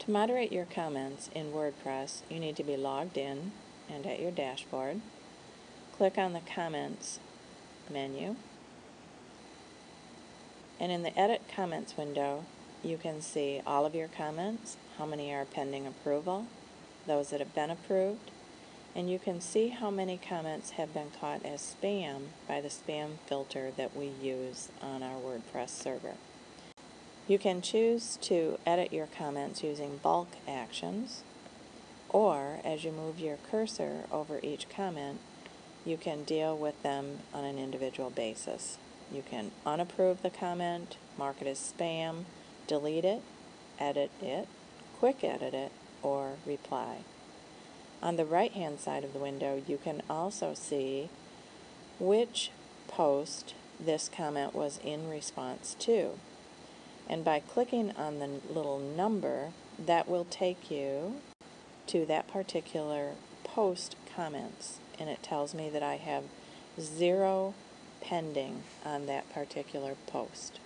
To moderate your comments in WordPress, you need to be logged in and at your dashboard. Click on the Comments menu. And in the Edit Comments window, you can see all of your comments, how many are pending approval, those that have been approved, and you can see how many comments have been caught as spam by the spam filter that we use on our WordPress server. You can choose to edit your comments using bulk actions, or as you move your cursor over each comment, you can deal with them on an individual basis. You can unapprove the comment, mark it as spam, delete it, edit it, quick edit it, or reply. On the right hand side of the window, you can also see which post this comment was in response to. And by clicking on the little number, that will take you to that particular post comments. And it tells me that I have zero pending on that particular post.